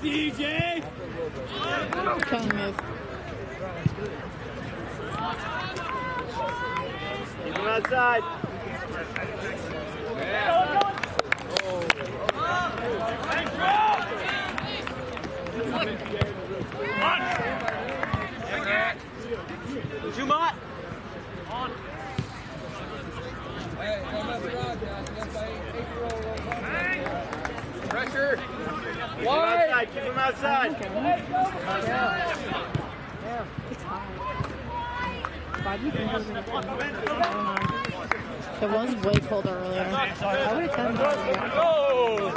CJ! Killing move. Keep him outside. Jumot. Pressure. Keep him outside. Keep him outside. It's hard. Why do you think it was gonna come? I don't know. It was way colder earlier. I would have come earlier. Go!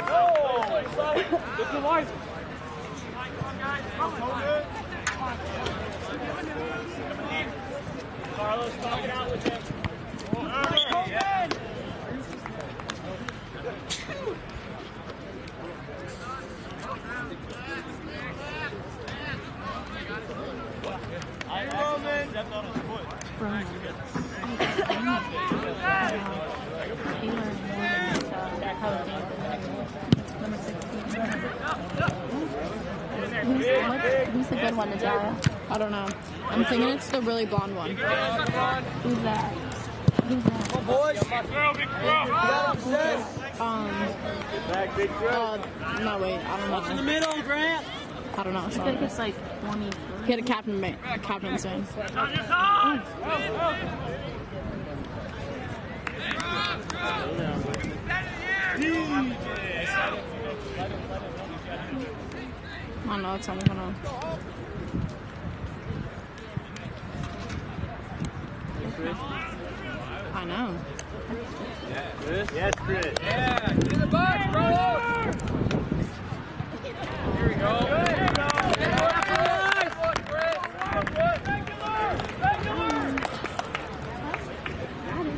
Carlos, talk out with him. Who's, the good one, Natalia? I don't know. I'm thinking it's the really blonde one. Who's that? Who's that? Boys. Um, Back, big throw. uh, no, wait, I don't know. In the middle, Grant! I don't know. I Sorry. think it's like 20. He had a captain, ma- captain soon. I don't know what's going on. I know. Yes, Chris. Yeah. Get in the box, bro. Here we go. Good one, Chris.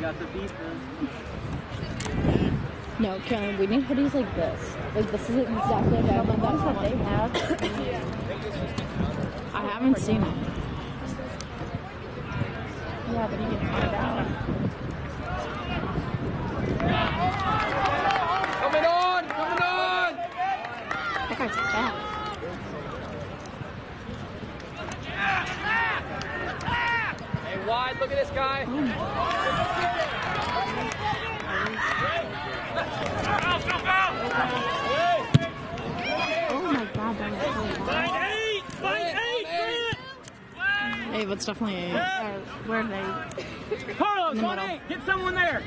Got the defense. No, Karen, we need hoodies like this. Like this is exactly what I want. That's what they have. I haven't seen it. Yeah, but you can find out. Coming on. Coming on. That guy's fat. Hey, wide. Look at this guy. Oh my god, that is so eight! Eight! Hey, that's definitely a. Uh, Where are they? Carlos, on eight! Get someone there!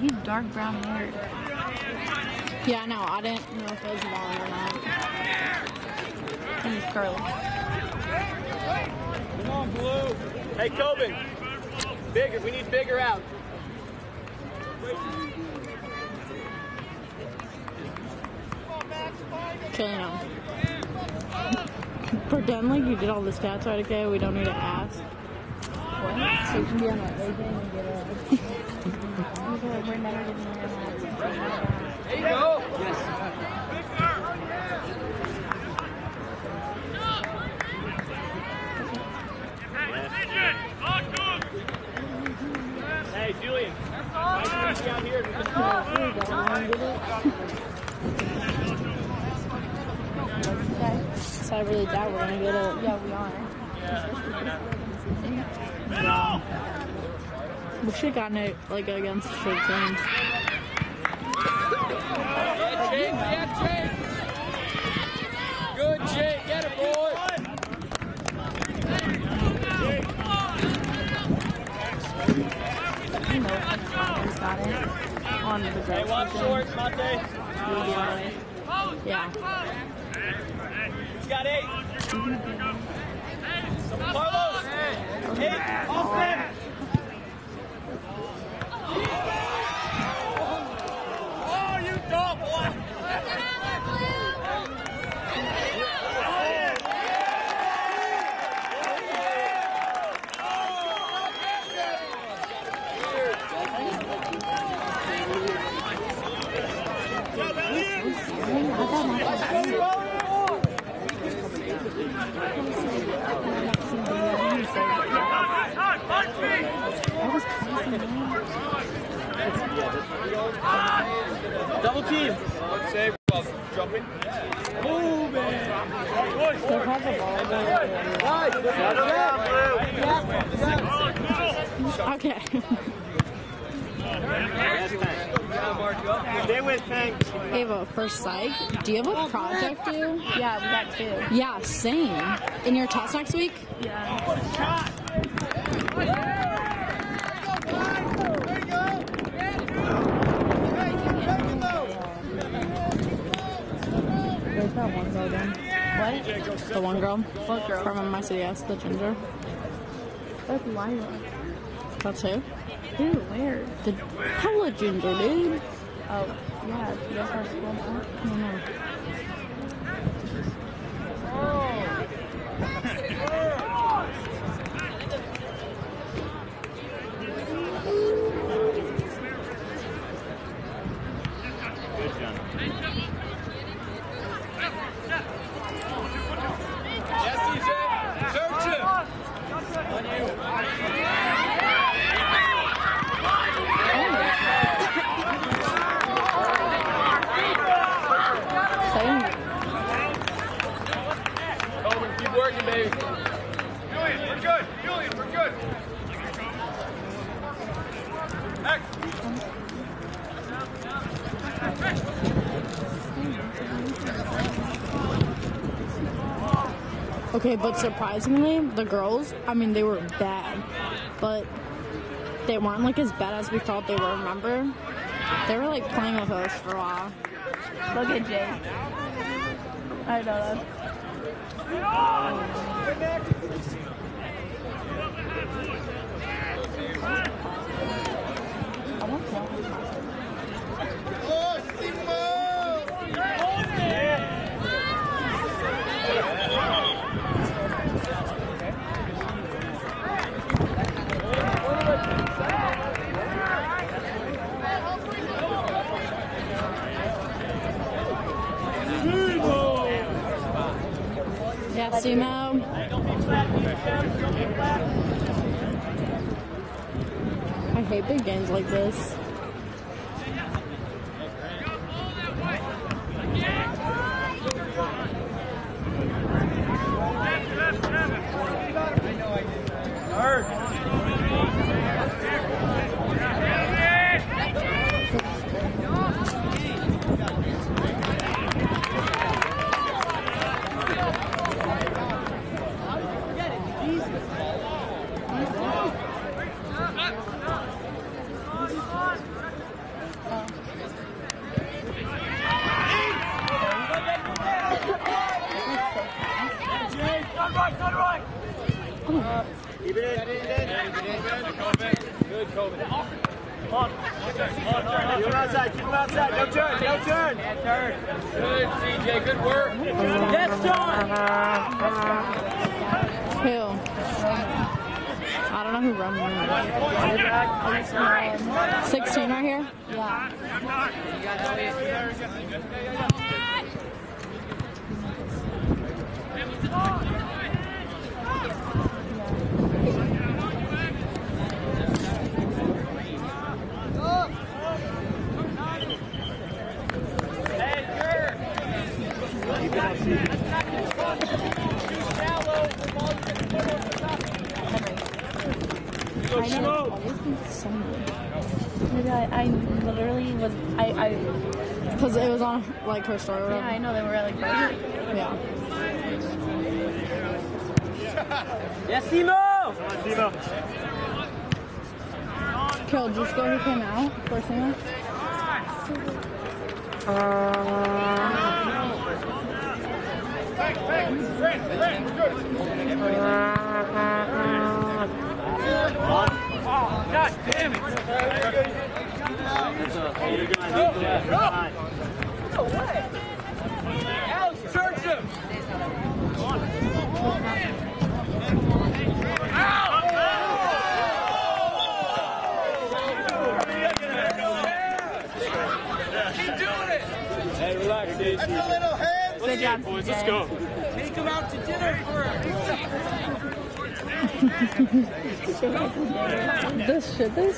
He's dark brown hair. Yeah, no, I didn't know if it was blonde or not. He's curly. Come on, Blue. Hey, Tobin. Bigger. We need bigger out. Killing him. Pretend like you did all the stats right, okay? We don't need to ask. So you can be on our agent and get a. We're never getting their hats. There you go. Hey, Julian. Why don't you down here? So I really doubt we're gonna get a. Yeah, we are. We should have gotten it like against short teams. Yeah, Jake. Yeah, Jake. Good, Jake. Get it, boy. You know, Connor's got it on the Hey, watch dress. short, Mate. Yeah. He's got eight. Carlos. Eight. Off Double team. Good save. Well, jumping. Still has the ball. Okay. Stay with Tank. Ava, for psych, do you have a project due? Yeah, we got two. Yeah, same. In your test next week? Yeah. That one girl then. What? The one girl What girl? from my CDS, the ginger. That's Lila. That's who? Who? Where? The hella ginger, dude. Oh, yeah. Does our school. I don't know. Good, John. Yes, CJ. Search him. On you. Same. Coleman, keep working, baby. Julian, we're good. Julian, we're good. X. Okay, but surprisingly, the girls, I mean, they were bad, but they weren't like as bad as we thought they were, remember? They were like playing with us for a while. Look at Jake. I know that. Sumo. I hate big games like this.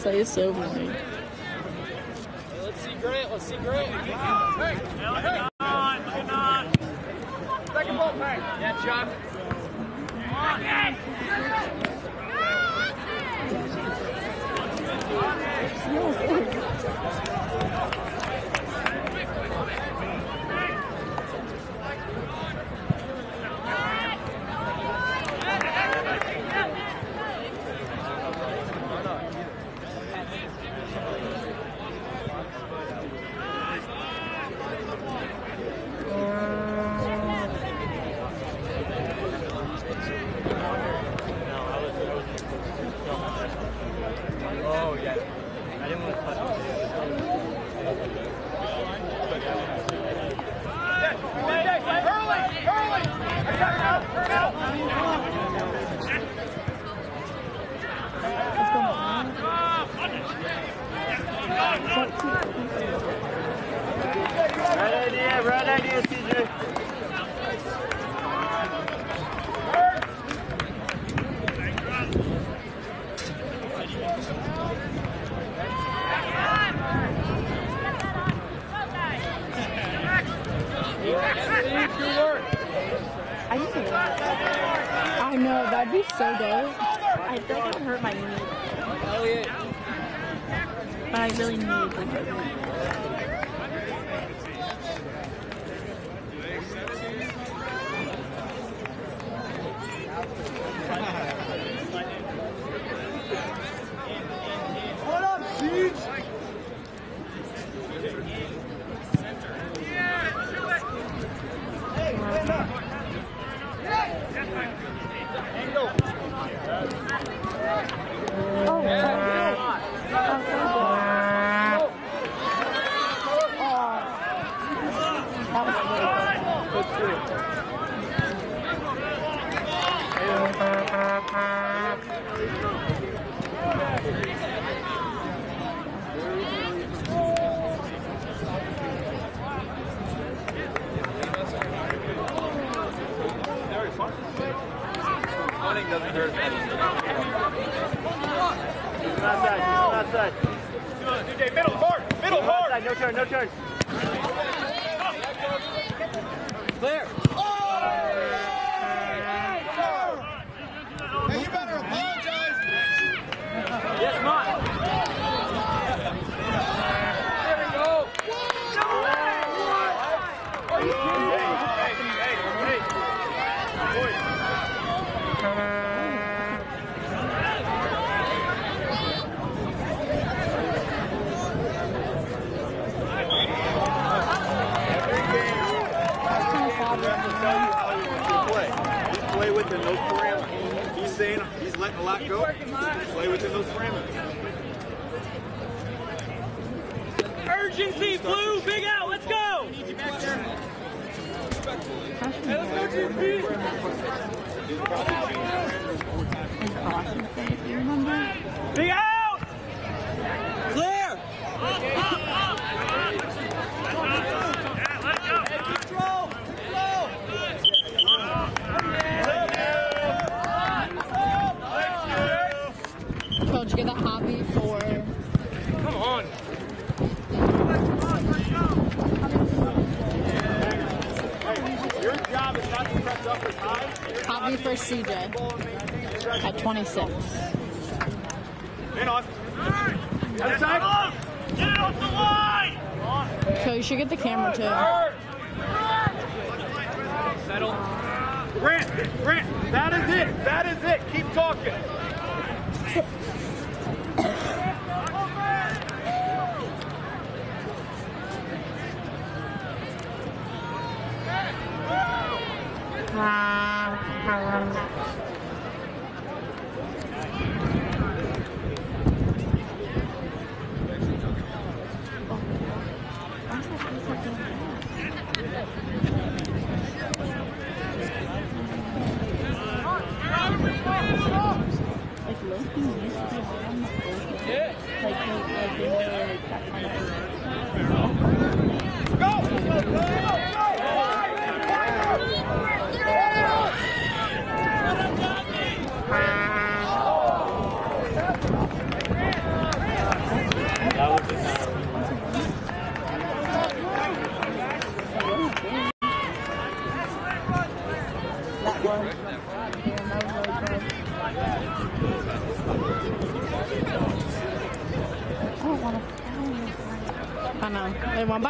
This shit they letting a lot go. Play within those parameters. Urgency, blue, big out, let's go! Hey, let's go Big out!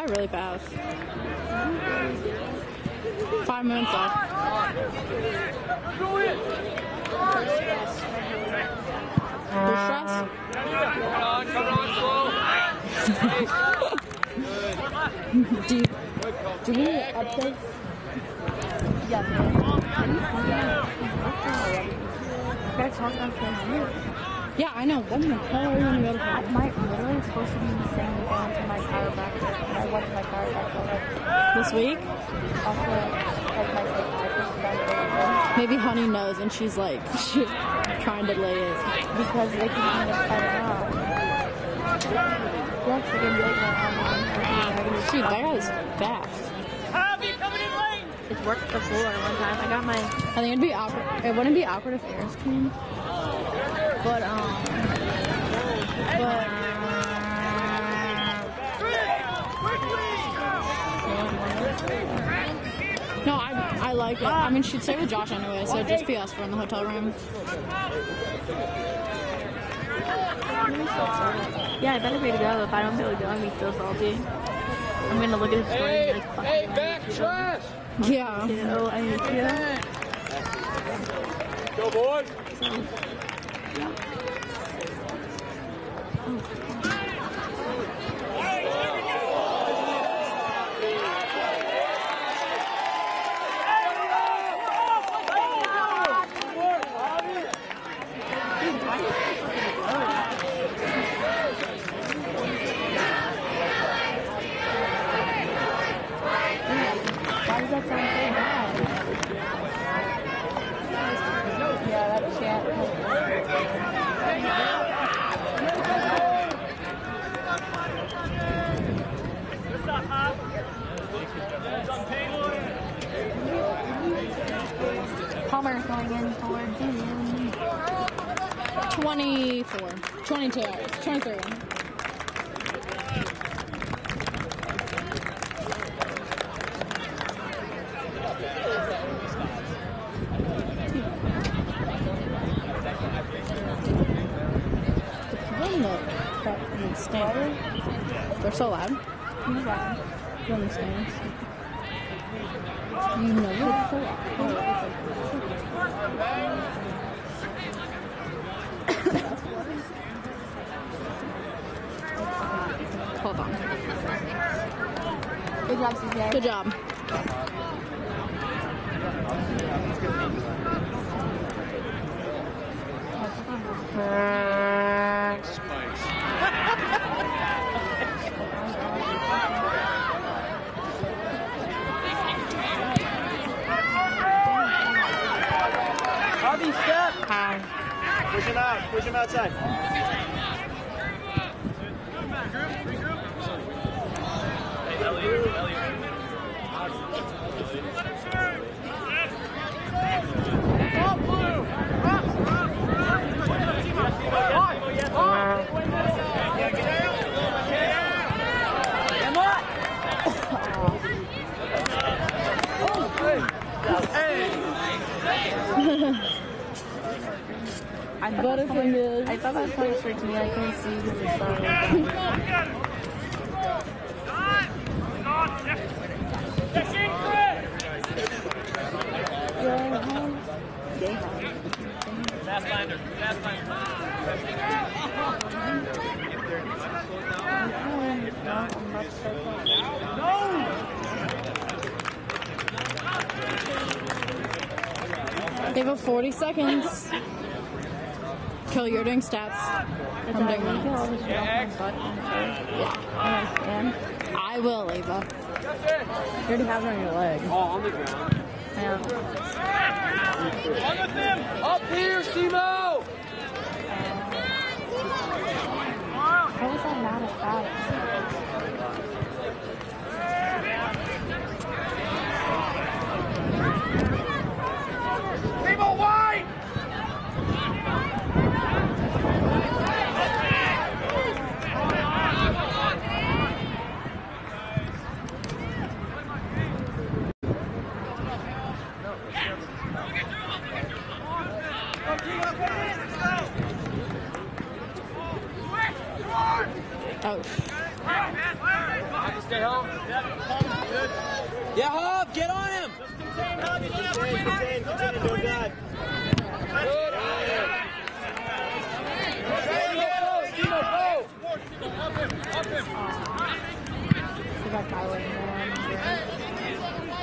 By really fast. Five minutes left. Do you, do we need to update? Yeah, talk on Facebook. Yeah, I know. When the hell are you gonna go to I college? might literally supposed to be saying going to my chiropractor. And I went to my chiropractor like This week? also like my psychiatrist Maybe Honey knows and she's like she's trying to lay it. because they can kind of cut it out. Yes, they can do it online. Shoot, that guy's fast. Javi coming in late. It's worked before one time. I got my I think it'd be awkward. It wouldn't be awkward if Eris came. But um, but no, I I like it. I mean, she'd stay with Josh anyway, so it'd just be us for in the hotel room. Yeah, I better be to go. If I don't feel like going, I'm still salty. I'm gonna look at his story Hey, and be like, fuck. hey, back trash. Yeah. you. I hate. Go, boys. Why does that sound so bad? Yeah, that chant. What's up, Hop? What's up, Pete? Palmer going in for Jim. 24, 22 hours, 23. The people in the, that, in the stand, they're so loud. Who's that? People in the stands. You know, they're so loud. Hold on. Good job, CJ. Good job. Javi, step. Hi. Push him. Outside. I thought Butterfingers. I thought that was coming straight to me. I couldn't see because it's so. Fastlander. Fastlander. They have a 40 seconds. Kill, you're doing stats. I'm doing minutes. Yeah. I will, Ava. You already have it on your leg. Oh, on the ground. Yeah. On with him. Up here, Simo. How was that not a foul? Timo wide. Gross. Stay home. Yeah, Hub, get on him.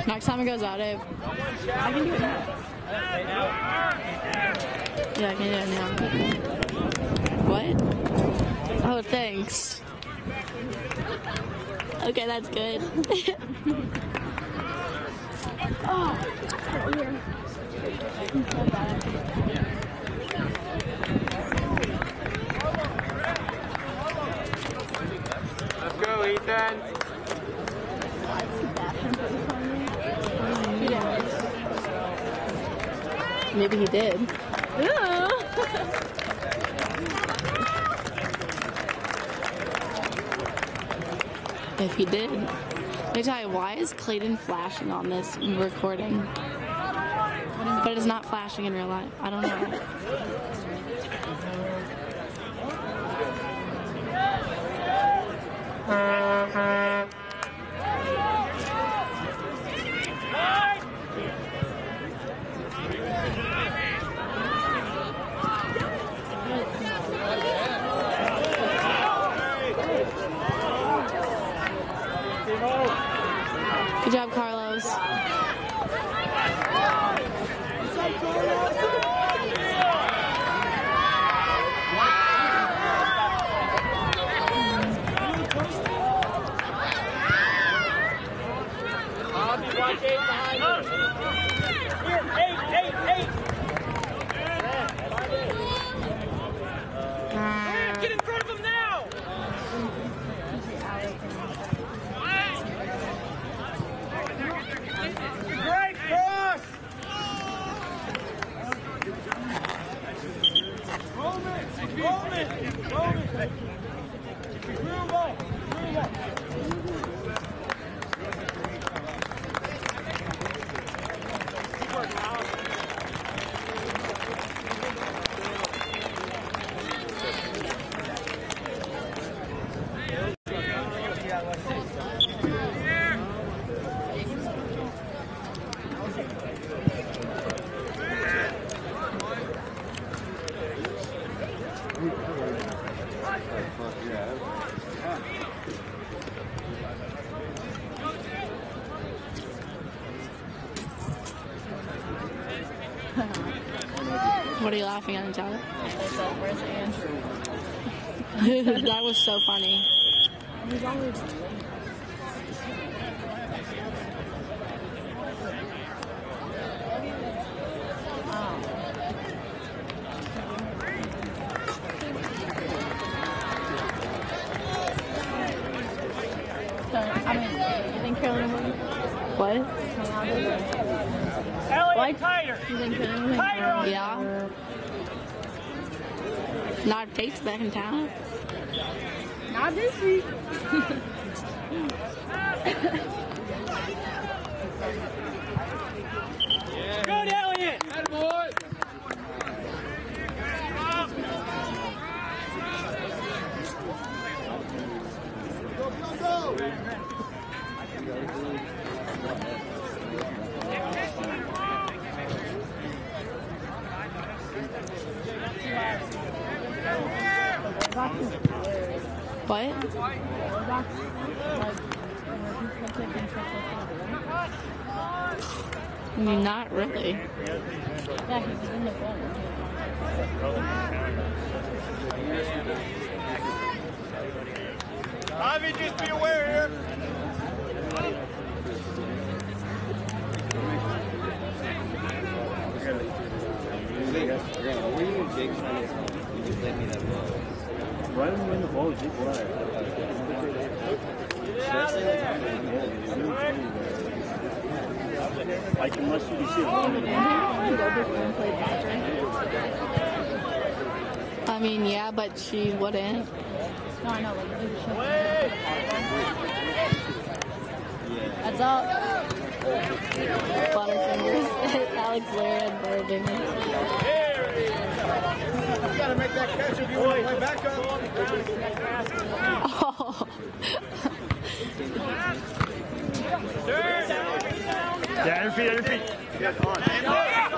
Next time it goes out, Dave. I can do it now. Yeah, I can do it now. What? Oh, thanks. Okay, that's good. Let's go, Ethan. Maybe he did. If he did. Let me tell you, why is Clayton flashing on this recording? But it's not flashing in real life. I don't know. so funny. I mean, you think Carolina will What? Tighter. You think Carolina will Tighter Yeah. Not Tate's back in town. Not this week. Good, Elliot. boy. What? I mean, not really. Yeah, he's in the just be aware here. Right when the ball is deep right. Like unless you see it. I mean, yeah, but she wouldn't. No, I know. Like, maybe she'll- That's up. Butterfingers. Alex Lair and Butterfingers. You gotta make that catch if you want to play back up. Oh. Det er en fyr, det er en fyr.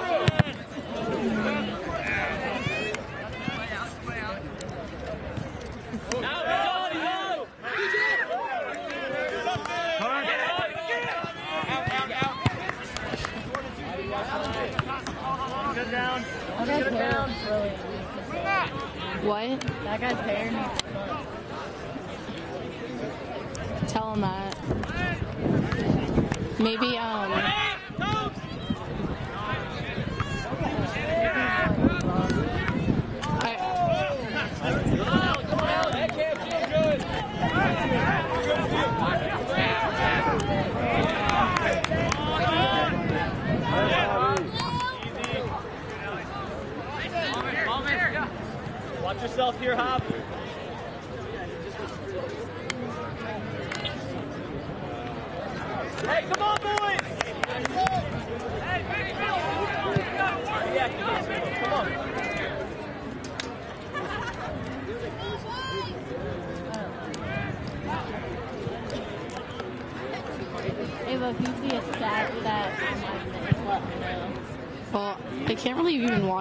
That guy's hair. me.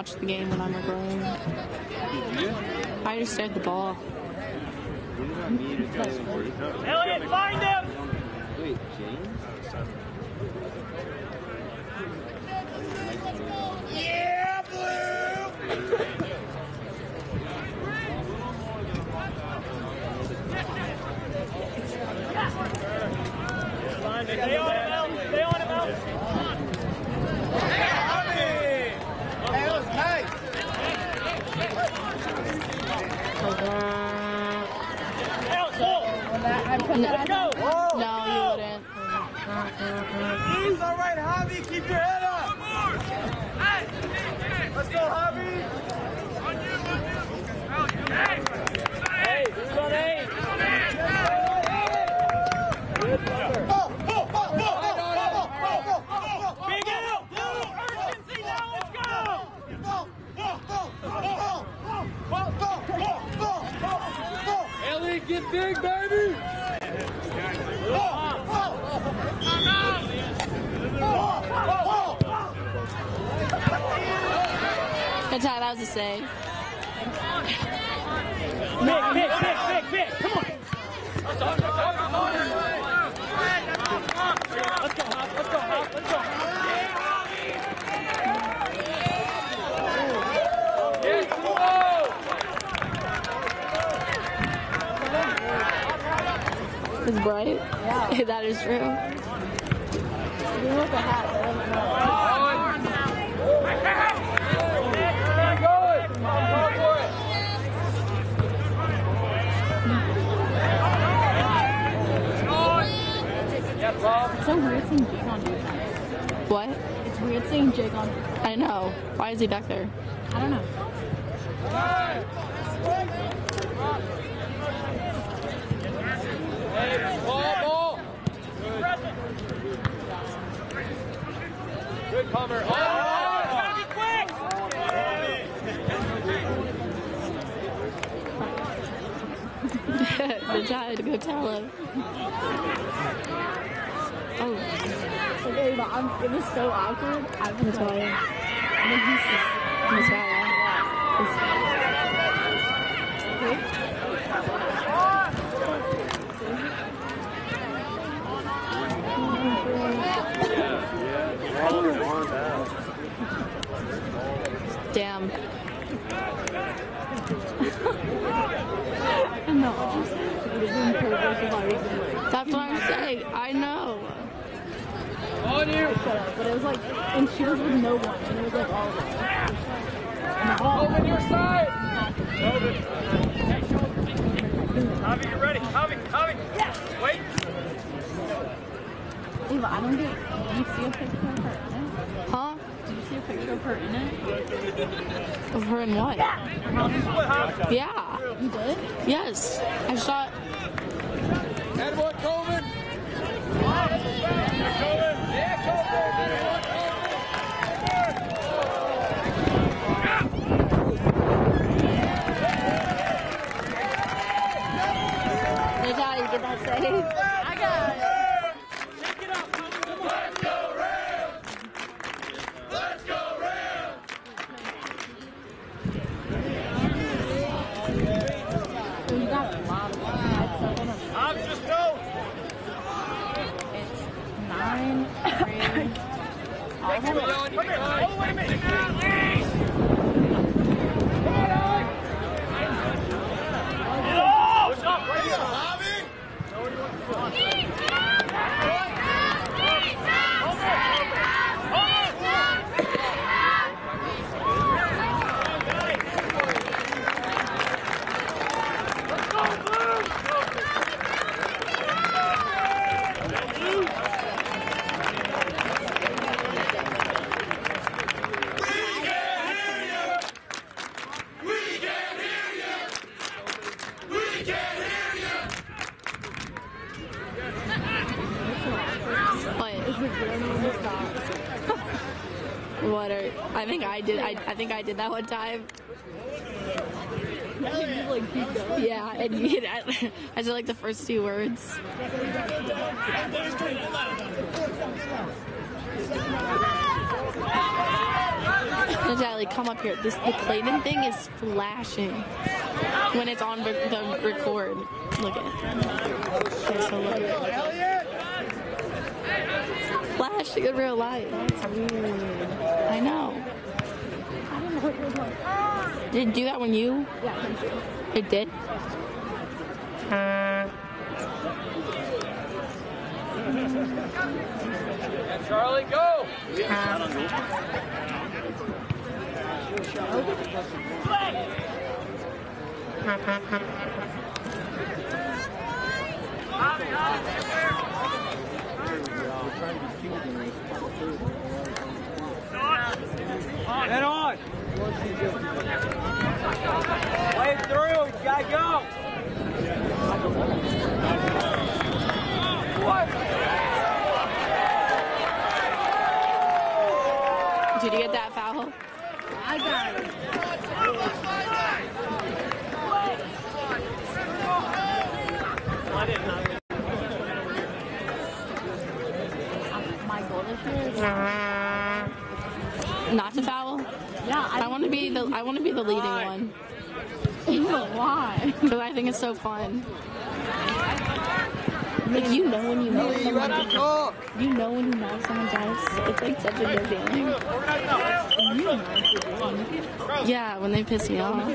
Watch the game when I'm recording. I just at the ball. What? It's weird seeing Jake on. I know. Why is he back there? I don't know. Ball, ball! Good cover. Oh, Gotta the tide to go tell him. Oh, I'm, it was so awkward. I'm Italian. I'm he's. Damn. no, That's what I'm saying. I know on you! shut up. But it was like, and she was with no one, and it was like all of us. And all Open your side! Javi, you ready? Javi, Javi. Yes. Wait. Ava, I don't get, did you see a picture of her in it? Huh? Did you see a picture of her in it? Of her and what? Yeah. Yeah. You did? Yes. I saw. And Good job, you did that safe. I. I, think I did that one time. Yeah, and you, I, I said like the first two words. Natalie, come up here. This the Clayton thing is flashing when it's on re- the record. Look at it. Okay, so. Flashing in real life. That's weird. I know. Did it do that when you? Yeah, it did. Charlie, go! Head on. Play it through. You gotta go. Did you get that foul? I got it. My goal this year is Not to foul? yeah. I want to be the I want to be the leading one Why? because I think it's so fun. Like you know when you know someone, you know when you know someone does. It's like such a good feeling. Mm. Yeah, when they piss me off. I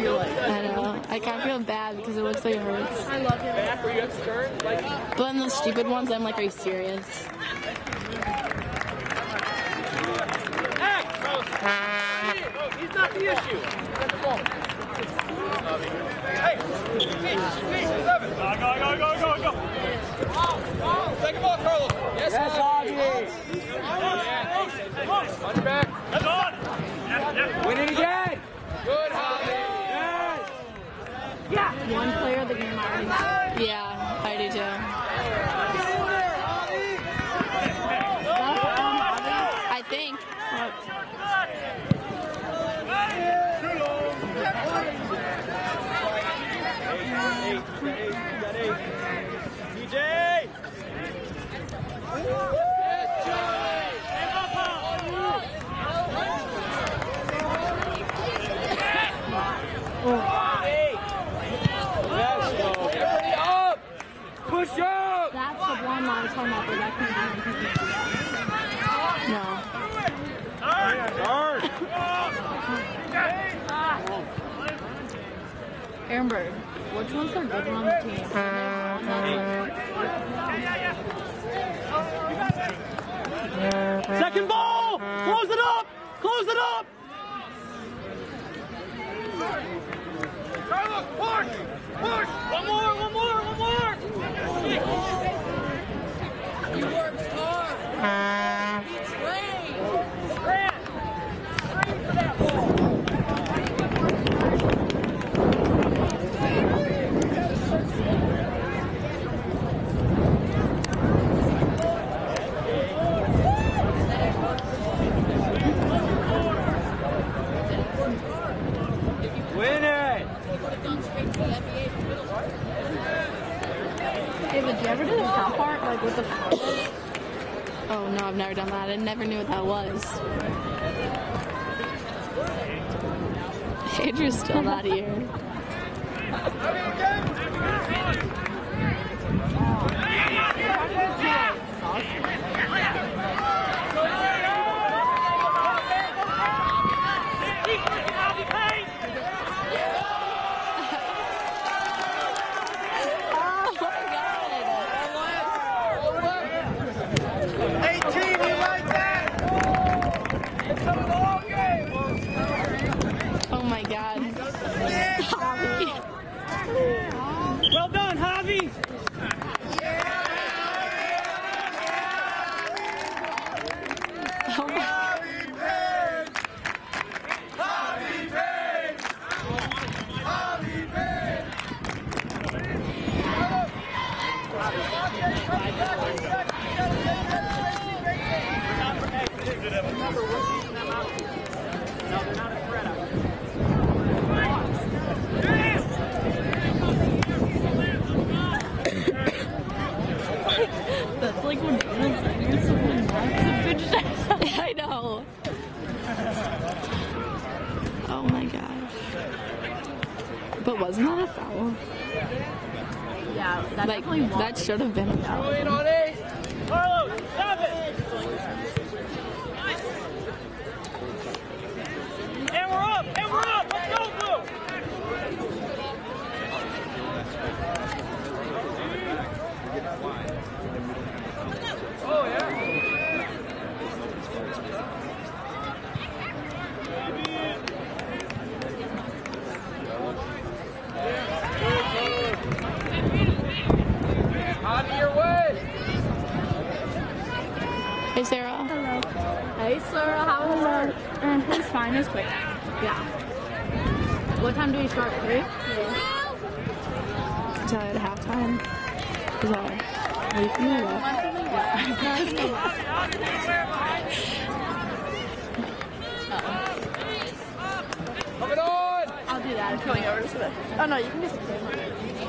know. I kind of feel bad because it looks like it hurts. I love you. Back you have. Like, But in the stupid ones, I'm like, are you serious? hey! He's not the issue. Get the Seven. Go, go, go, go, go, go. Second ball, Carlos. Yes, Yes, Javi. On your back. That's on. Win it again. Good, Javi. Yes. One player of the game already. Yeah, I do too. I think. TJ. Everybody up. Push up. That's the one I was talking about, but that can't No. Aaron Bird, which one's the good one on the team? Second ball. Close it up. Close it up. Carlos, push. Push. One more, one more, one more. He works hard. He trains. Grant. Train for that ball. Win it. Hey, but did you ever do the top part, like with the Oh no, I've never done that. I never knew what that was. Andrew's still not here. Oh my- Bobby Page! Bobby Page! Bobby Page! That's like when Dana's saying someone knocks a bitch I know. Oh my gosh. But wasn't that a foul? Yeah, that Like, definitely was. that should have been a foul. Wait on it. Carlos, stop it! And we're up! And we're up! Let's go, Blue! Oh, yeah? Out of your way. Hey, Sarah. Hey, Sarah, how was it? Uh, it's fine. It's quick. Yeah. What time do we start? Three? Is that at halftime? Is that wait, you know what? Coming on. I'll do that. I'm going over to Smith. Oh, no, you can just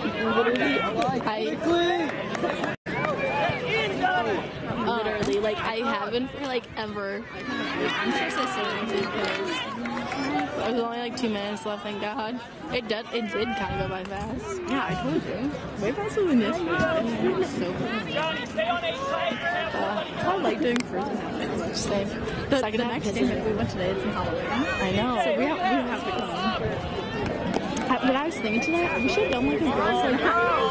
Literally, I literally like I haven't for like ever. I'm sure so soon because There was only like two minutes left. Thank God. It did. It did kind of go by fast. yeah, I told you. Way faster than this. It was so fun. Johnny, stay on uh, eight tight. I like doing outfits. Same. The, Second the next day we went today, it's in Halloween. I know. So we have, we have to come. I, what I was thinking today, we should have done like a girls like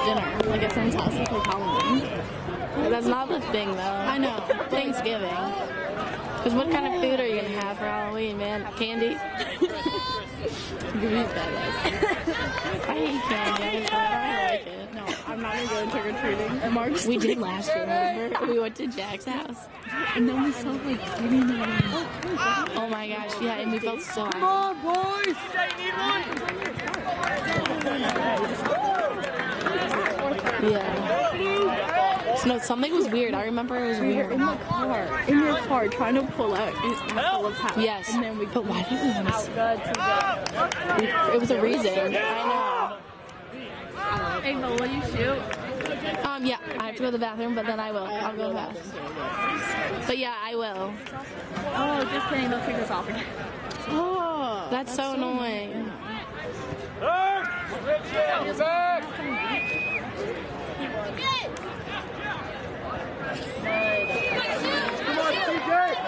dinner, like at someone's house with like Halloween. That's not the thing though. I know. Thanksgiving. Because what kind of food are you gonna have for Halloween, man? Candy? Give me badass. I hate candy. but I like it. No, I'm not even gonna trick or treating. Mark's We did last year, remember? We went to Jack's house. and then we saw like kitty man. Oh my gosh, yeah, and we felt so happy. on, boys. Yeah. So no, something was weird. I remember it was We were weird. in the car, in your car, trying to pull out at Philip's house. Yes. And then we But why didn't we want to? good to It was a reason. I know. Hey, Mo, will you shoot? Um, yeah, I have to go to the bathroom, but then I will. I'll go fast. But yeah, I will. Oh, just kidding. They'll kick us off again. Oh, That's, so annoying. Third!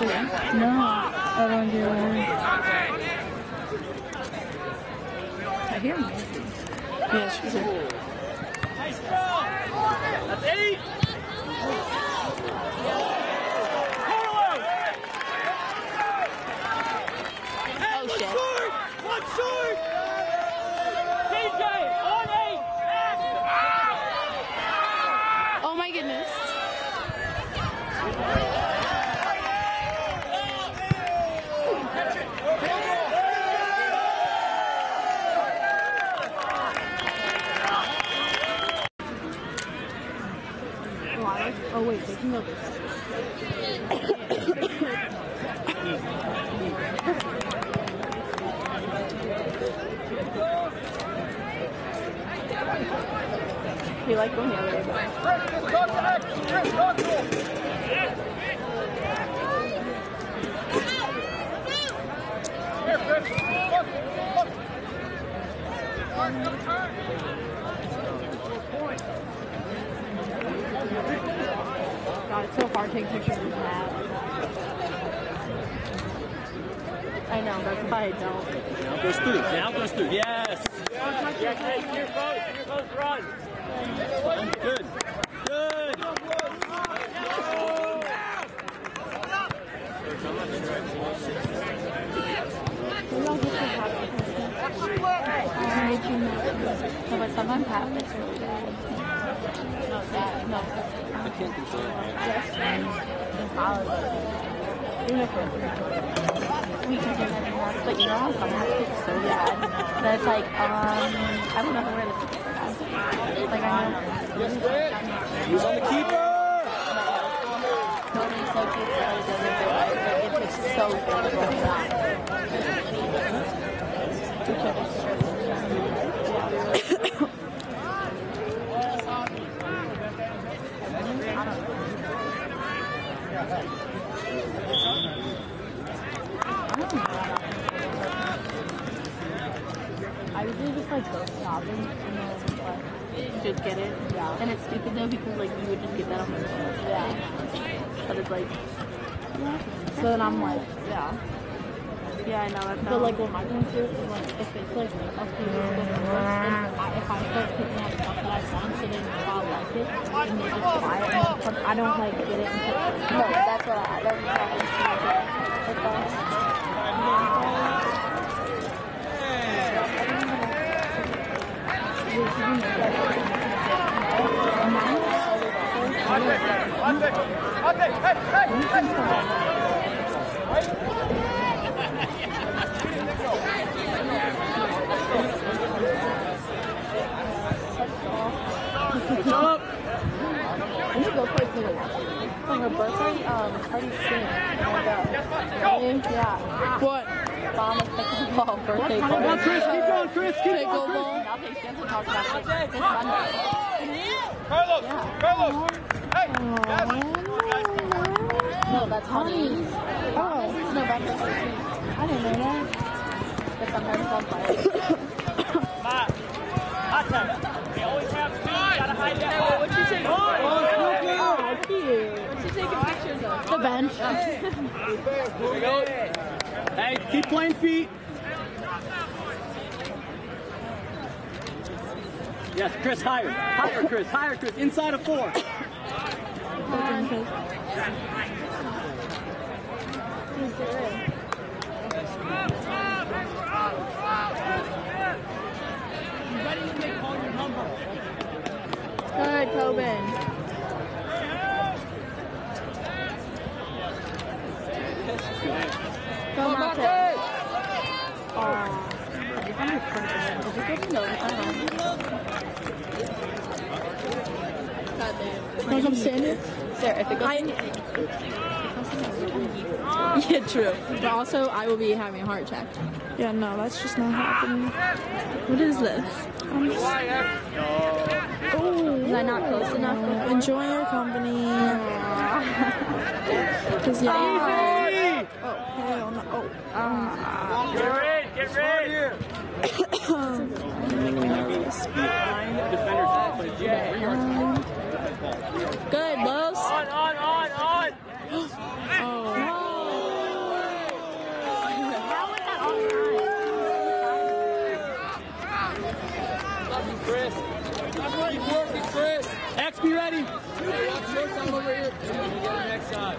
No, I don't do that. I hear him. Yeah, she's a. Nice! That's eight! Carlos! Oh shit. Short! One short! CJ, on eight! Oh my goodness. Oh, I like. Oh wait, they can go this way. You like going the other way. Chris, God, it's so hard taking pictures of that. I know, that's why I don't. Now goes through. Now goes through. Yes. Yeah, hey, you're close. You're close. Run. Good. Good. No, but sometimes happens really bad. No, that, no. Yes, college. Even if it's we can do that, but you know how it's so bad that it's like, um, I don't know where to. Like I know. Who's on the keeper? So just usually just like go shopping and then just get it. Yeah. And it's stupid though because like you would just get that on the phone. Yeah. But it's like so then I'm like, yeah. Yeah, I know that's But like what my parents do is like if it's like a few years I, if I start picking up stuff that I want so then I'll like it and they just buy it but I don't like get it until No, that's what I that's what I used to do. I should go play pickleball. For birthday, um, Cardi soon. Uh, yeah. What? Mama's pickleball birthday Come on. Chris. Keep going, Chris. Keep going, Chris. Nothing. She hasn't talked about it this Sunday. Carlos, Carlos. Hey, yes. No, that's honey. Oh, it's November 16th. I didn't know that. But sometimes on fire. Matt. Hot We always have. Gotta hide that. What you taking? Oh, cute. What you taking pictures? The bench. Hey, keep playing feet. Yes, Chris, higher. Higher, Chris. Higher, Chris. Inside of four. Good, Tobin. Go, Mate. Aw. Did you get to know Wanna come stand here? Sarah, if it goes Yeah, true. But also, I will be having a heart attack. Yeah, no, that's just not happening. What is this? I'm just Was I not close enough? Enjoy your company. Cause yeah. Oh, hell no. Oh, ah. Get ready. Get ready. Defenders play three yards. Good, Los. On, on, on, on. Oh. Love you, Chris. Keep working, Chris. X, be ready. Showtime over here. Get it next side.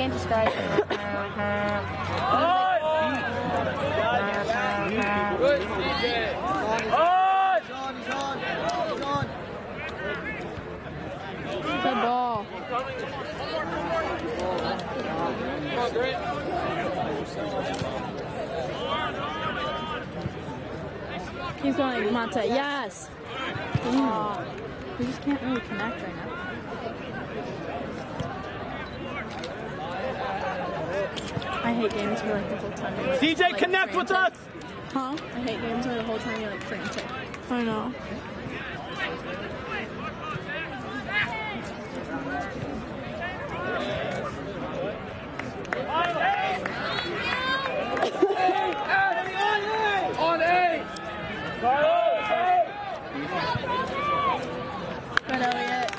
can't describe uh, going, Yes. We just can't really connect right now. I hate games where like the whole time. you're, CJ, like, connect with us. Huh? I hate games where the whole time you're like frantic. I know. On eight. But Elliot.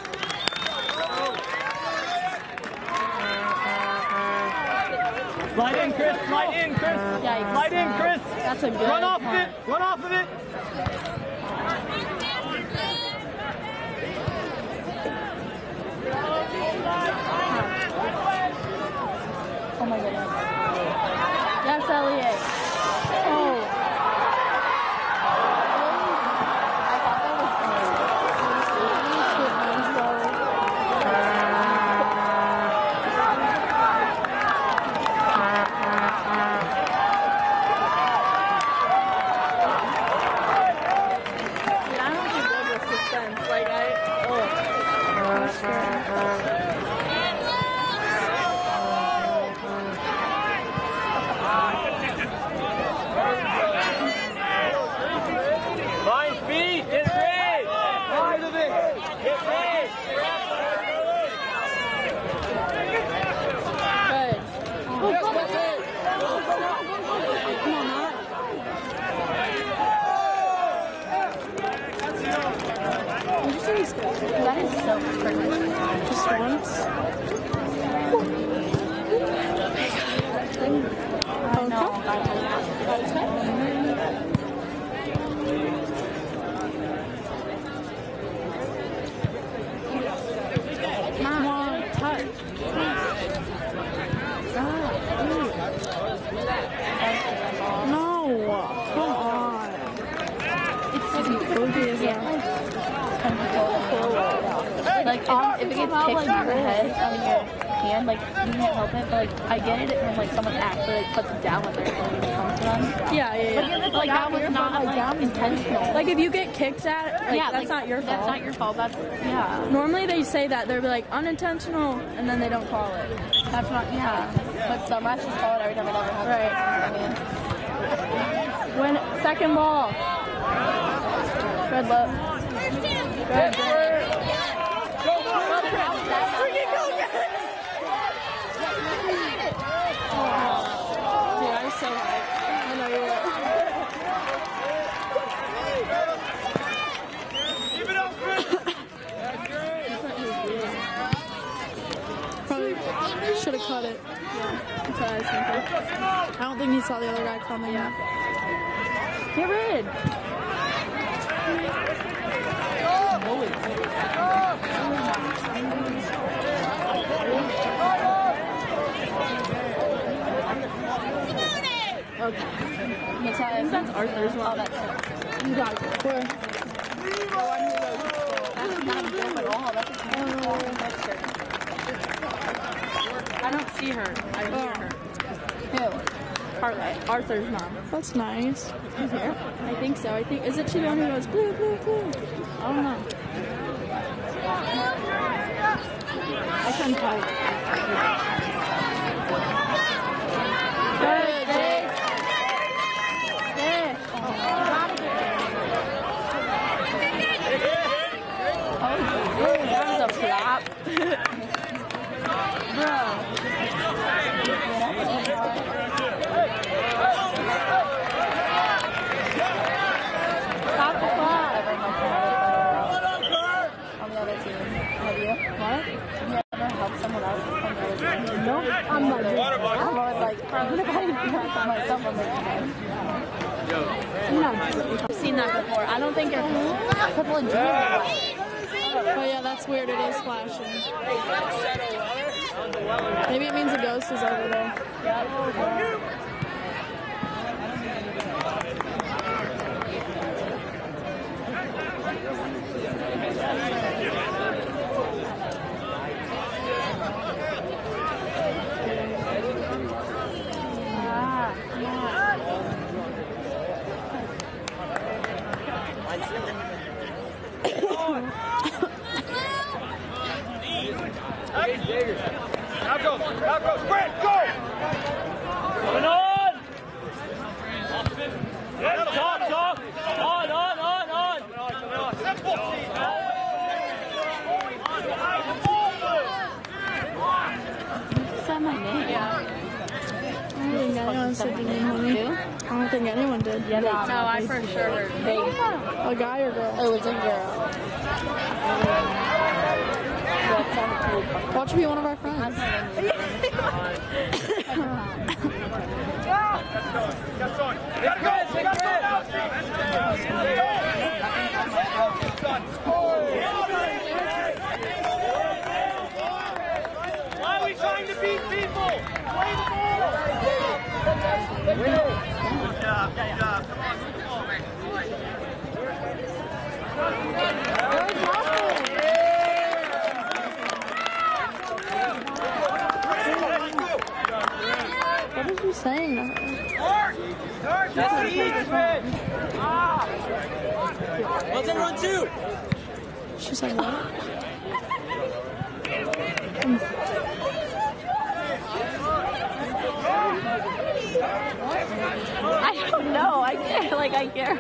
Slide in, Chris. Slide in, Chris. Yikes. Slide in, Chris. That's a good Run off of it. Run off of it. Oh my goodness. Yes, Elliot. Oh. I thought that was Dude, I'm not good with suspense. Like, I. Oh. Find feet. Get red. Side of it. Get red. Good. Oh, come on, Come on, Matt. Did you say he's good? That is so freaking Just once. I know. That's Come on, touch. No. Come on. It's goofy as Like, um, if it gets kicked in your head, mean your hand, like, you can't help it, but, like, I get it when, like, someone actually, like, puts it down with their hand when it comes to them. Yeah, yeah, yeah. But, like, that was not, like, intentional. Like if you get kicked at, like, yeah, that's like, not your That's fault. not your fault. That's, yeah. Normally they say that they're like unintentional, and then they don't call it. That's not, yeah. But some just call it every time it ever happens. Right. I mean, when, second ball. Good look. Good. Dude, I was so hyped. I know you were. Probably should have cut it. That's what I was thinking. I don't think he saw the other guy coming. Yeah. Get rid. Okay. That's how I think that's Arthur's one. Oh, that's You got it. Where? Oh, that's not good at all. That's a oh. I don't see her. I hear her. Who? Carly. Arthur's mom. That's nice. She's here. I think so. I think is it she the one who goes blue, blue, blue? I don't know. I couldn't tell. Good, Jake. Fish. Oh, that was a flop. Stop the flop. On the other team. Have you? What? Have you ever helped someone else on the other team? No. I'm like, I'm always like, what if I help myself on the team? No. I've seen that before. I don't think it's purple and green. Oh yeah, that's weird. It is flashing. Maybe it means a ghost is over there. Ah, yeah. Now go. Now go. Sprint. Go. Coming on! Talk, talk! On, on, on, on! Simple. Is that my name? Yeah. I don't think anyone said the. I don't think anyone did. Yeah, No, I for sure heard. They, A guy or girl? it was a girl. That sounded. Watch be one of our friends. Yes, son. Gotta go. We gotta go. Why are we trying to beat people? Play the ball. Good job. Good job. Come on. Come on, man. What is he saying to her? That's the Eastman. Let's everyone two! She said what? I don't know. I care. Like, I care.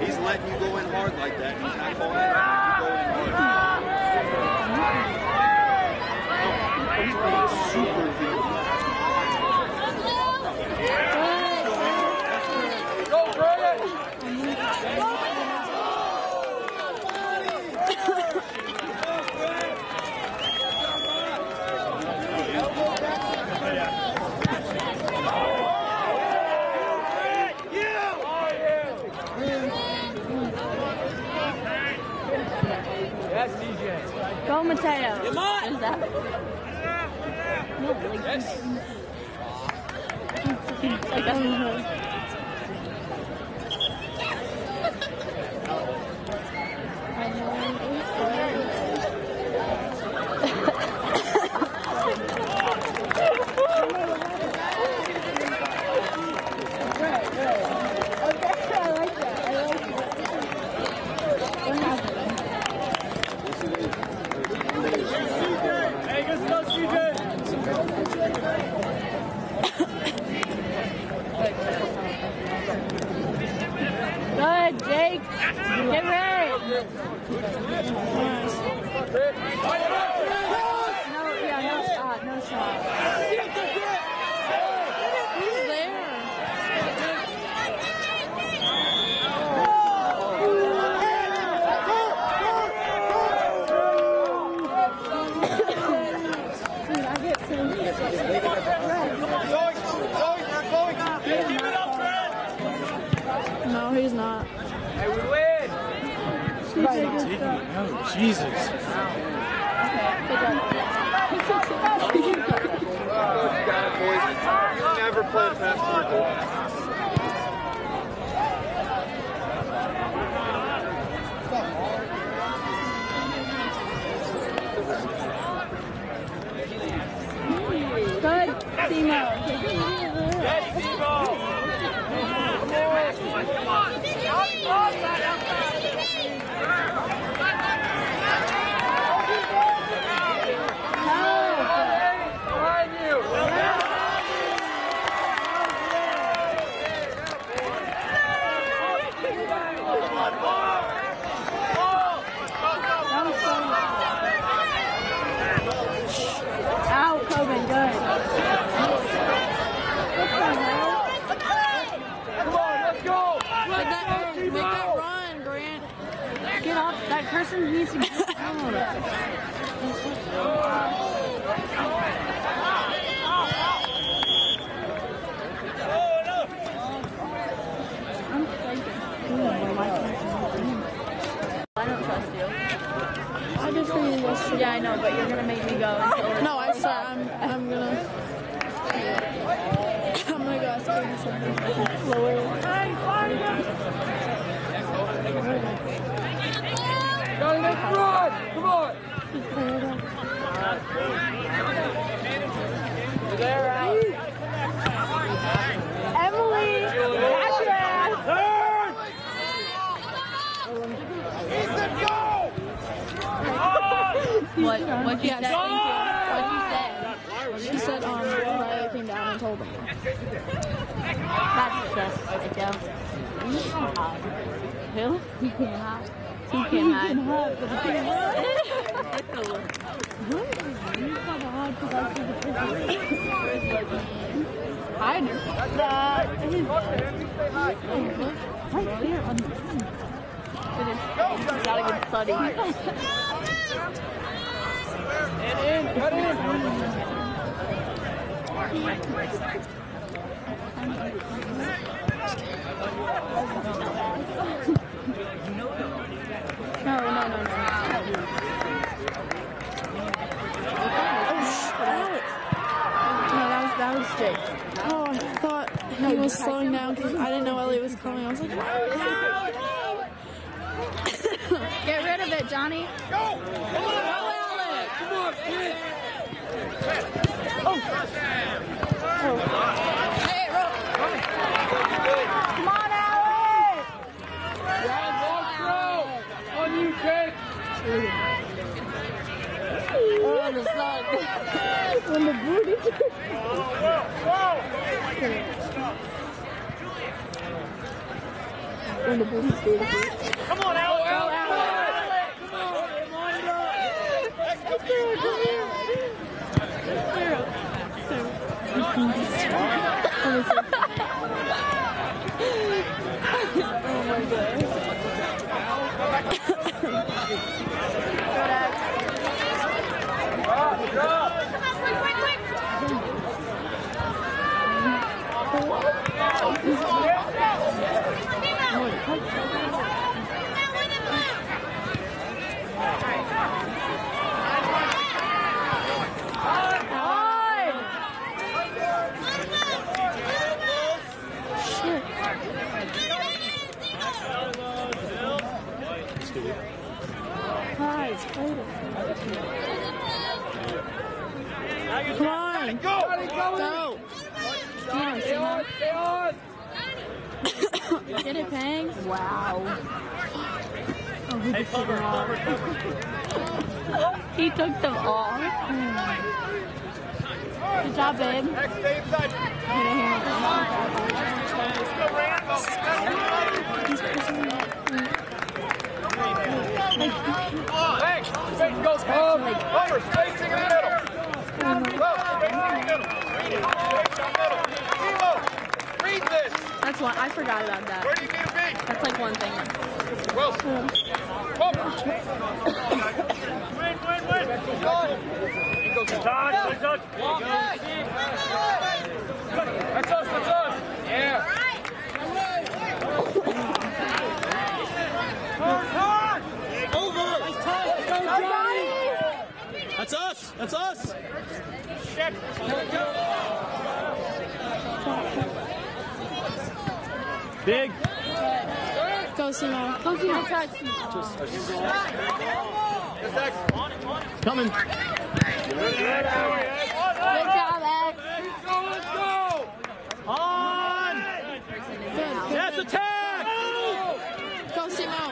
He's letting you go in hard like that, he's not. You go in hard. He's being super vehement. Go, Brandon. Yes, Go, Mateo. Come on! Is that? No, like, Yes. like, I don't know. Hey, good stuff, CJ. Good, Jake. Get ready. No, yeah, no shot, no shot. He's there. Going, going, going. Keep it up, Brad. No, he's not. Hey, we win. Good God, boys. Circle. Good, Timo. Yes, Timo. Behind you. Out, Coben, good. Come on, let's go. Make that, make that run, Grant. Get off. That person needs to get out. I'm. I don't trust you. I did for you. Yeah, I know, but you're gonna make me go until No, I swear, I'm, I'm gonna. I'm gonna go ask Katie something. Lower. Come on. You there, Alex? Emily, catch your go! What? What you Yes, said? thank What you said? She said, um, Riley came down and told them. That's just a joke. Who? He can't hide. He can't hide. Hide. He's got a good study. Cut in. No, no, no, no. Oh, shit. No, that was Jake. Oh, I thought he was slowing down because I didn't know Elliot was coming. I was like, Get rid of it, Johnny. Go! Come on, come on, kid. Oh. Come on, Alex. Ryan, long throw. On you, Jake. Oh, the sun. when the booty. when the booty's beautiful. Come on, Alex. come on, Go! go. Stay on, stay on. Stay on. Get it, Pang? Wow. Oh, Hey, cover, cover, cover. He took them all. Good job, babe. Next, stay inside. Go, Rambo. Hey, space goes home. Over, spacing in the middle. Well, spacing in the middle. Read it. Space in the middle. Kilo, read this. That's one. I forgot about that. Where do you need to be? That's like one thing. Wilson. Over. Win, win, win. Touch, good touch. That's us, that's us. Yeah. That's us. That's. Big. Go, Simo. Go see touch. This X. Coming. Good job, X. Let's go. On. Yes, attack. Go, Simo.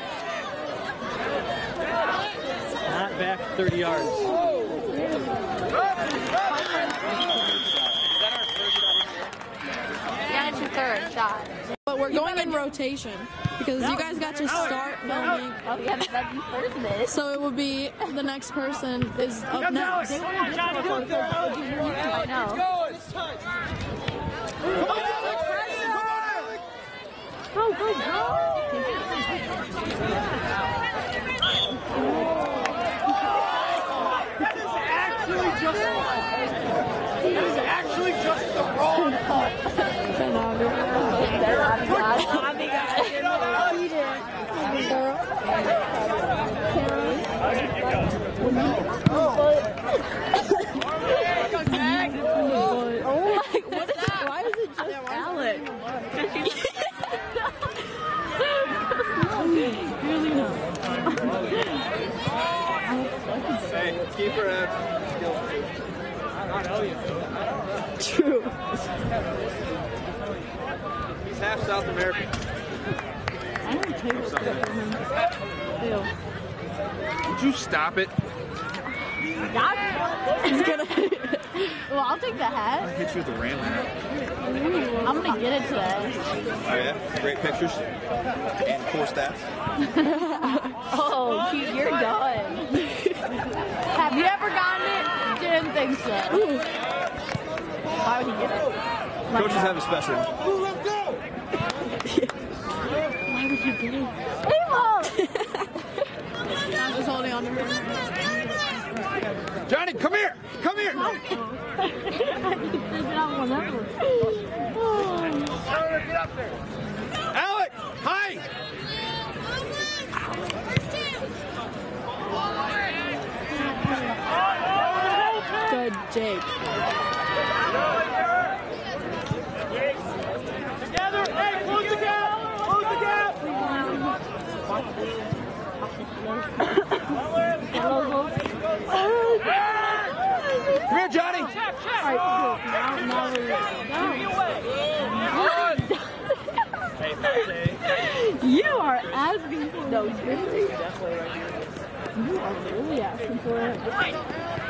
Not back 30 yards. Yeah, it's your third. But we're going in rotation because you guys got to start filming. Oh, yeah, that'd be first miss. So it will be the next person is up next. I know. Go, go, go. Actually, just. That is actually just the wrong Oh my, what is that? Why is it just Alex? Keeper has skills too. True. He's half South American. I don't take it for him. Ew. Would you stop it? He's gonna. well, I'll take the I hat. hit you with the ram hat. I'm gonna get it today. Oh yeah, great pictures and poor stats. Oh, Pete, you're done. Have you ever gotten it? Didn't think so. Why would he get it? Like Coaches that. have a special. Move, let's go. Why would you get it? Ava! I'm just holding on to her. Johnny, come here! Come here! I can take it out whenever. Oh. Jake. Together. Hey, close the gap. Close the gap. Come here, Johnny! You are asking for no, seriously. You are really asking for it.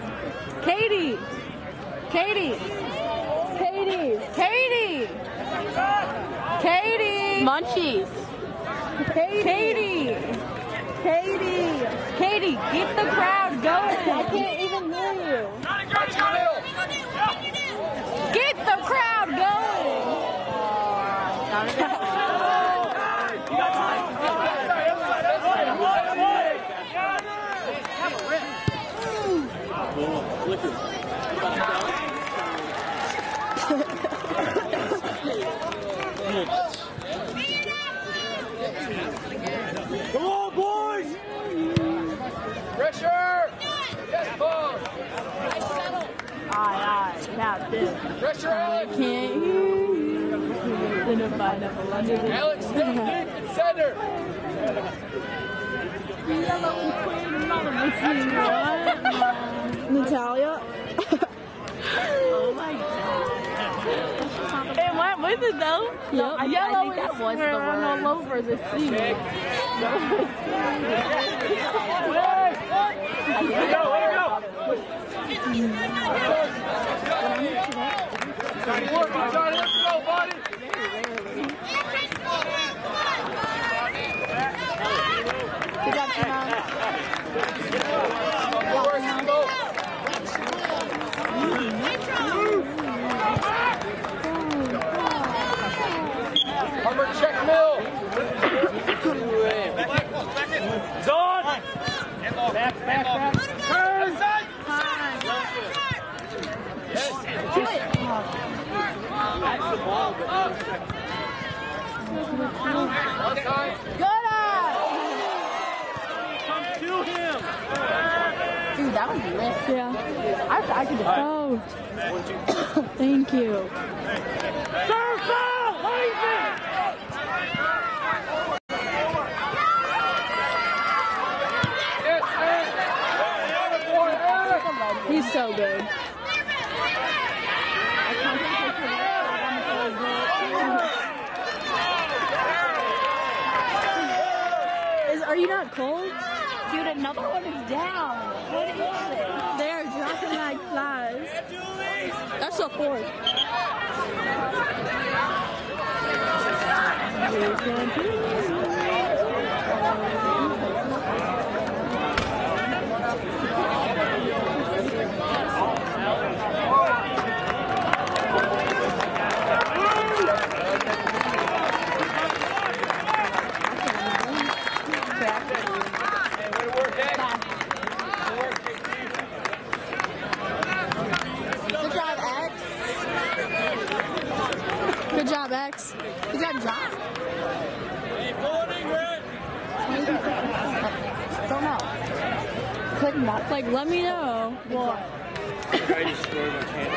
Katie! Katie! Katie! Katie! Katie! Munchies! Katie! Katie! Katie, get the crowd going! I can't even hear you. Get the crowd going! Come on, boys. Pressure! Yes, Paul! Aye, aye, captain. Pressure, Alex! Can't hear you. Alex, center! Natalia? oh my god. It went with it though. Yep. I, Yellow I think that was the word. all over the let's go, job, Simone. Good work, Simone. Check mill. Back, back, back. Turn. Good eye. Come to him. Dude, that was lit. Yeah. I, I could do Oh. Thank you. Serve another one is down. What is it? They're dropping like flies. That's a fourth. Alex. Good job, John. Don't know. Could not. Like, let me know. Well, Ready to score my can't.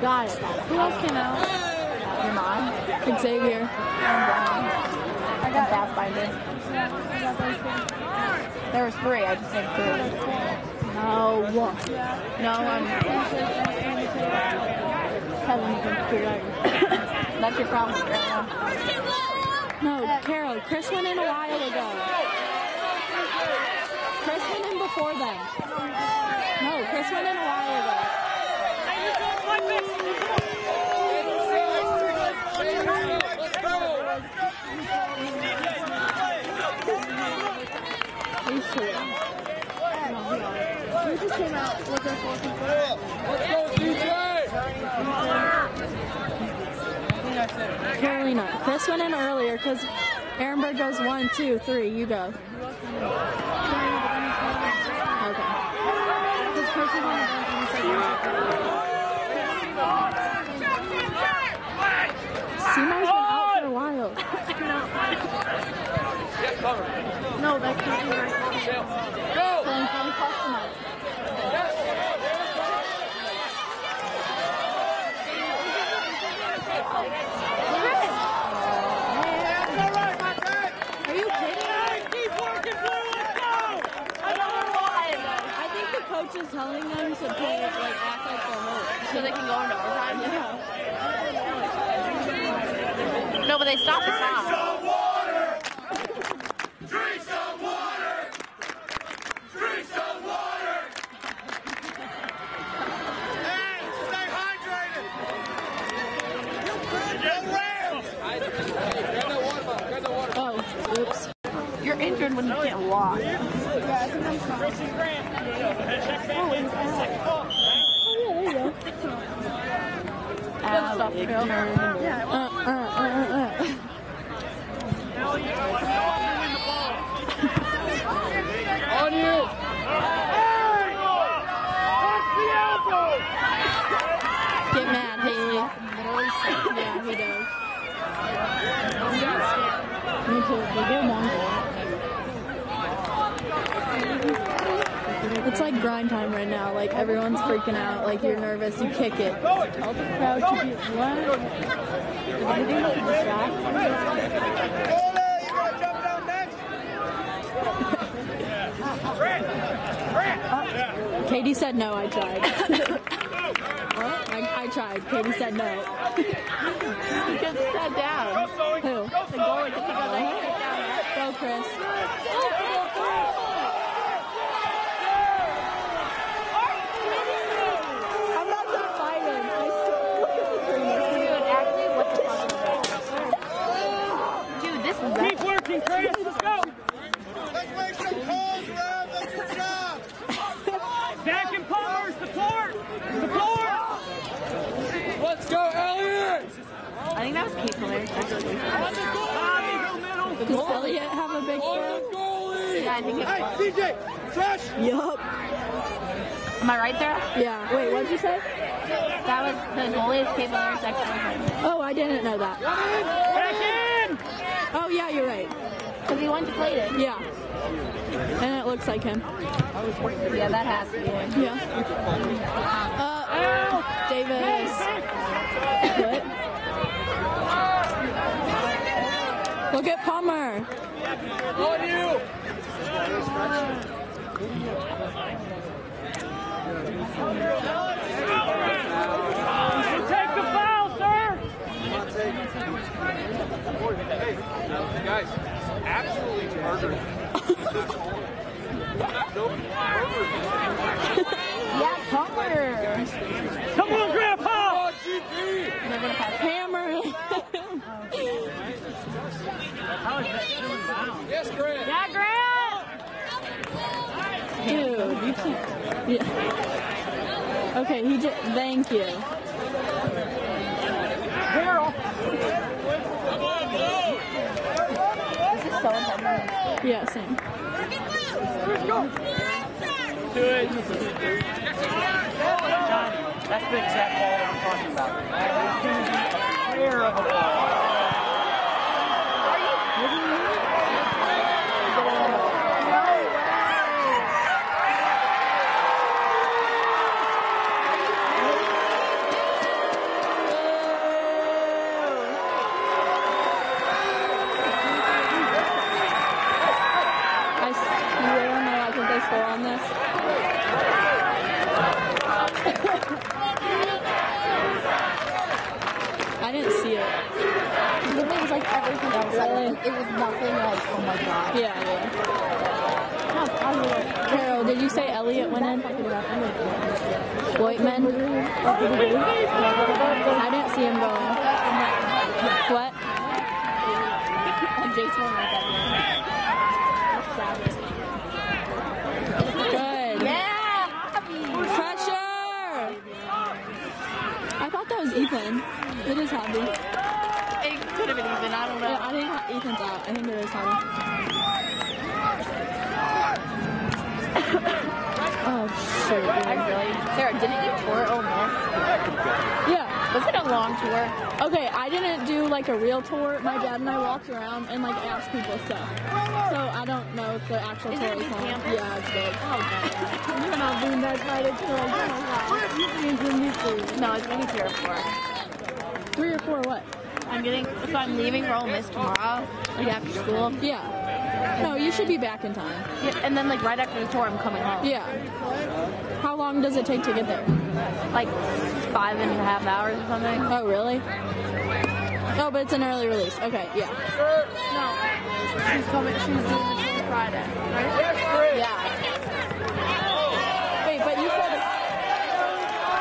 Got it. Who else came out? Your mom. Xavier. Got Pathfinder. There was three. I just said three. No. One. No, I'm. Kevin can figure. That's your problem, Grandma. No, Carol. Chris went in a while ago. Chris went in before then. No, Chris went in a while ago. Let's go. Are you sure? We just came out with our four people. Let's go, DJ. Carolina. Chris went in earlier because Ehrenberg goes one, two, three. You go. Okay. Because Chris is on the bench and he said Seamar's been out for a while. No, that can't be right. Go. Then come customize. Are you kidding? Keep working, Blue. Let's go. I think the coach is telling them to play, like, act like they're hurt. So they can go into overtime? Yeah. No, but they stopped the clock. some water! Drink some water! Drink some water! Hey, stay hydrated! Get real! Grab that water bottle. Grab that water bottle. Oh, oops. You're injured when you can't walk. Alex. Uh, uh, uh, uh, uh. On you. Get mad, Haley. Yeah, he does. Me too. They get one It's like grind time right now. Like everyone's freaking out. Like you're nervous. You kick it. Tell the crowd to be what? Is anything to distract? Ole, you gonna jump down next? Katie said no. I tried. I, I tried. Katie said no. He gets set down. Who? The goalie, he goes, I hate it down. Go, Chris. Jason went like that. Good. Yeah! Pressure! I thought that was Ethan. It is Hobby. It could have been Ethan. I don't know. Yeah, I think Ethan's out. I think it is Hobby. oh, shit. I really. Sarah, didn't you tour Ole Miss? Yeah. Was it a long tour? Okay, I didn't do like a real tour. My dad and I walked around and like asked people stuff. So I don't know if the actual Is tour is long. campus? Yeah, it's big. Oh, god. You're not doing that kind of tour. No, it's maybe three or four. Three or four what? I'm getting, so I'm leaving for Ole Miss tomorrow, like after school. Yeah. No, you should be back in time. Yeah, and then like right after the tour, I'm coming home. Yeah. How long does it take to get there? Like five and a half hours or something. Oh, really? Oh, but it's an early release. Okay, yeah. No, she's coming. She's doing it Friday, right? Yeah. Wait, but you said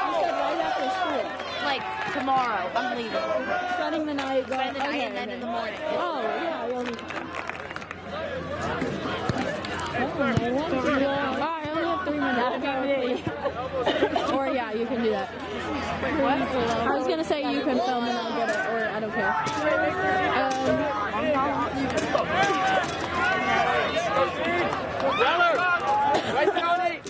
you said right after school. Like tomorrow, I'm leaving. Spending the night. Going, Spend the night okay, and then okay. in the morning. Oh, yeah, fine. Oh, I only have three minutes. or yeah, you can do that. What? I was gonna say you can film and I'll get it, or I don't care. Um, right, Tony.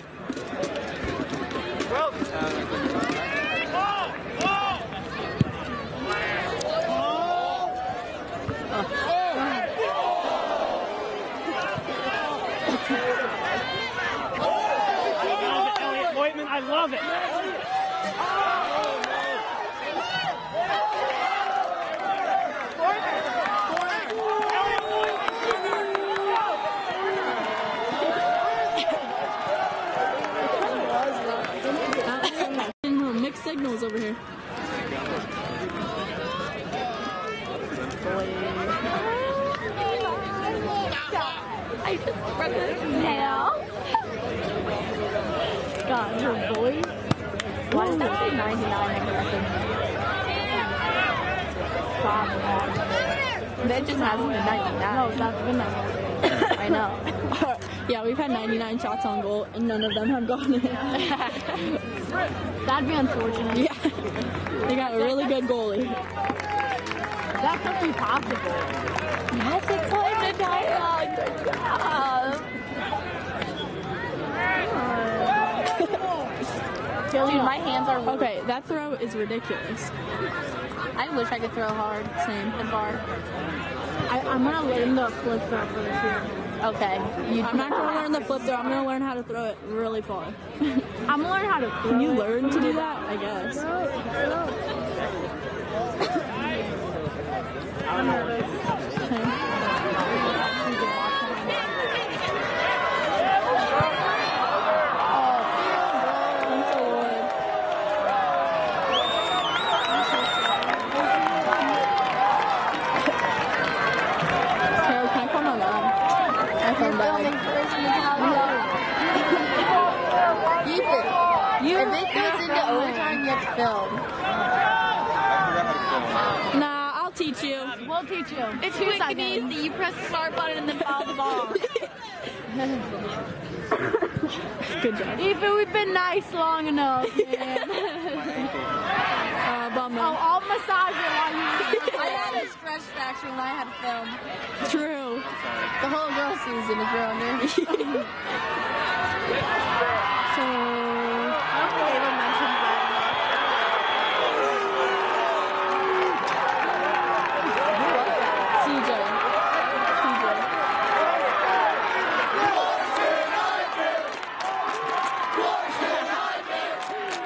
Elliot Voigtman, I love it. Um, Mixed signals over here. I just broke his nail. God, her voice. Why does that say 99 on the record? That just hasn't been 99. No, that's been 99. I know. yeah, we've had 99 shots on goal and none of them have gone in. That'd be unfortunate. yeah. They got a really good goalie. That could be possible. Yes, it could. The dialogue. Good job. Dude, my hands are. Okay, that throw is ridiculous. I wish I could throw hard. Same. And far. I, I'm gonna learn the flip throw for this year. Okay. You I'm not gonna learn the flip throw. I'm gonna learn how to throw it really far. I'm gonna learn how to throw. Can you it. learn to do that? I guess. Thank the Lord. Carol, can I call my mom? My phone died. Ethan, you, if it goes into overtime, you film. Nah, I'll teach you. We'll teach you. It's Two quick and easy. You press the start button and then follow the ball. Good job. Ethan, we've been nice long enough, man. Uh, bummer. I'll, I'll massage it while you. I had a stretch that actually when I had to film. True. The whole girl season is ruined. So Caleb mentions that. CJ. CJ.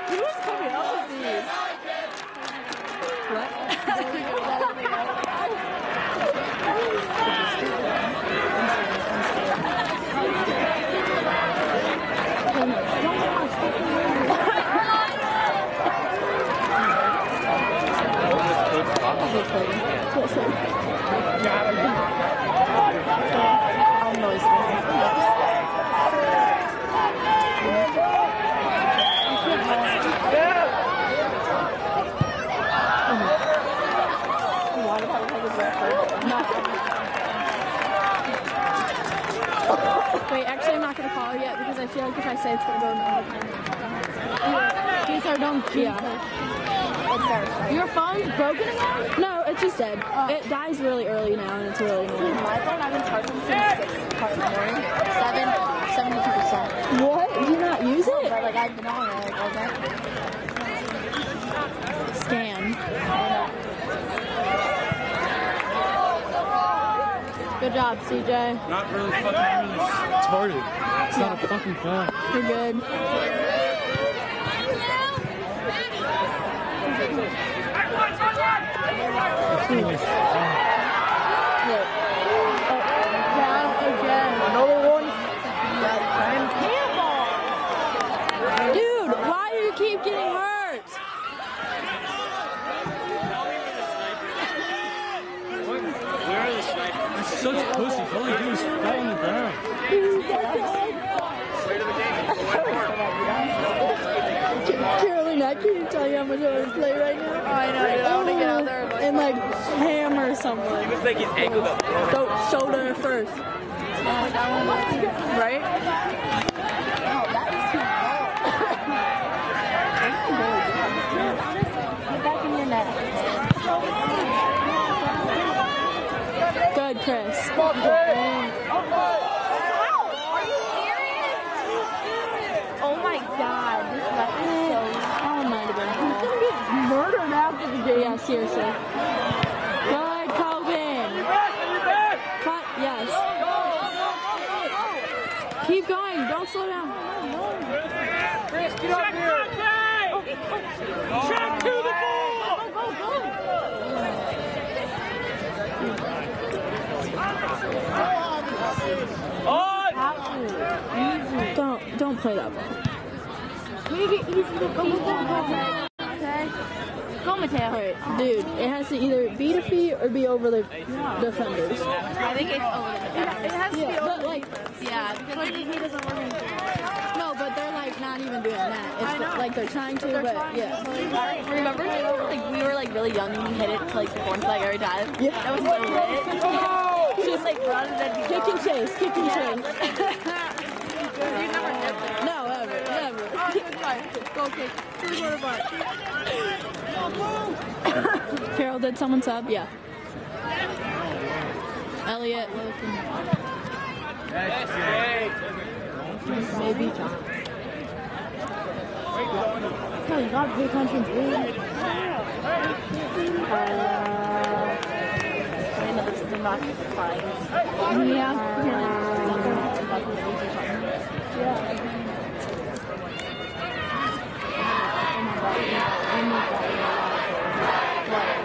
Who is coming up with these? I'm noisy. Wait, actually, I'm not gonna call her yet because I feel like if I say it's gonna go in overtime. Please, or don't. Yeah. Your phone's broken again? No, it's just dead. Oh. It dies really early now, and it's really annoying. My phone, I've been charging since 6 o'clock in the morning. 7, 72%. What? Do you not use it? But like, I've been on it like all day. Scan. Good job, CJ. Not really fucking really retarded. It's not a fucking phone. You're good. Look. Oh, down again. Another one. Dude, why do you keep getting hurt? Where are the snipers? It's such pussies. All they do is fall on the ground. Carolyn, I can't tell you how much I want to play right now. Oh, I know, dude. I want to get out there. Oh, but And like hammer someone. Looks like his ankle got Go shoulder first. Oh, right? Get back in your net. Good, Chris. Are you serious? Oh my god, this ref is so. That one might have been He's bad. gonna get murdered after the game. Yeah, seriously. Good, Coben. Cut, yes. Keep going. Don't slow down. Chris, get up here. Check to the ball. Go, go, go. On. Don't don't play that ball. Make it easy to go? Mateo. Dude, it has to either be to feet or be over the defenders. I think it's over the It has to be Yeah, over but like, Yeah, because like, he doesn't work. no, but they're like not even doing that. It's like they're trying to, but yeah. Remember, when like we were like really young and we hit it to like the corn flag every time. Yeah. That was so lit. Just like run and then Kick and chase, kick and chase. You never nipped. No, ever, never. Oh, good try. Go kick. To the quarter butt. Carol, did someone sub? Yeah. Elliot. Maybe John. No, you pay attention to it. Uh, I know this is not fine. Yeah. María, María, María, María, María,